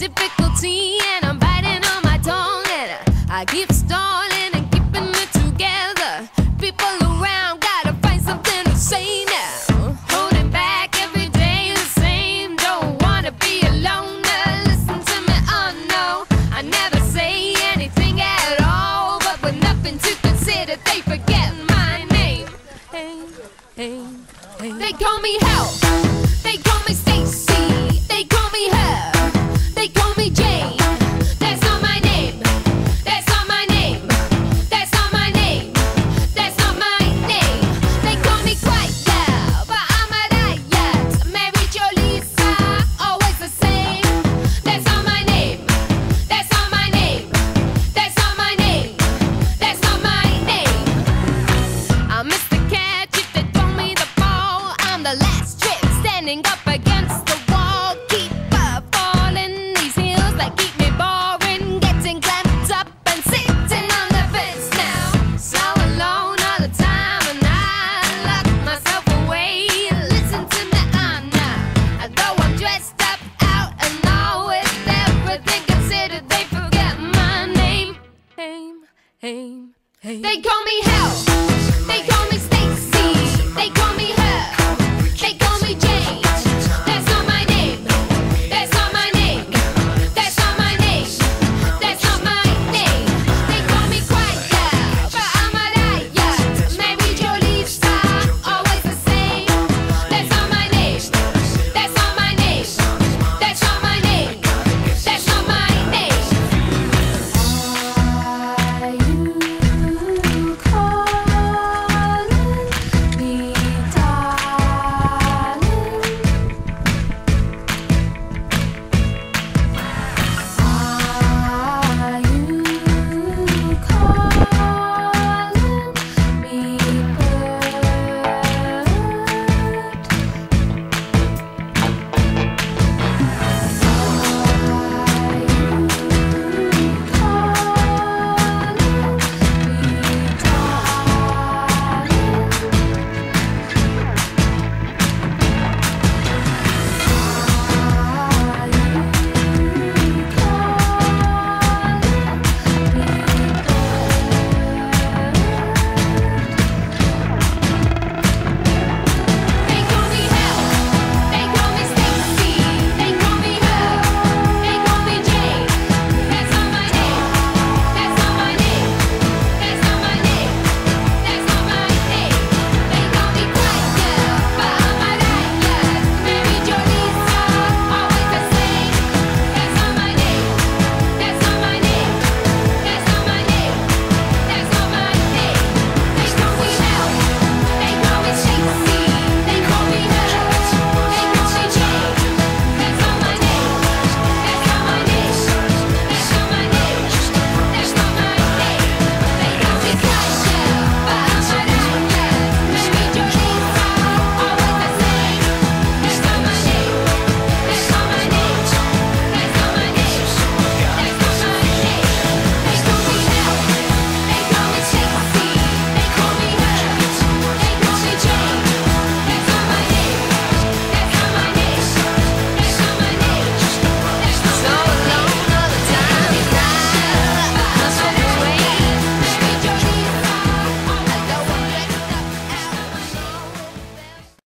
difficulty and I'm biting on my tongue and I, I keep stalling and keeping it together. People around gotta find something to say now. Holding back every day the same. Don't wanna be alone. Listen to me, oh no. I never say anything at all, but with nothing to consider, they forget my name. Hey, hey, hey. They call me help. They call me Hell. They call me Stacy. They call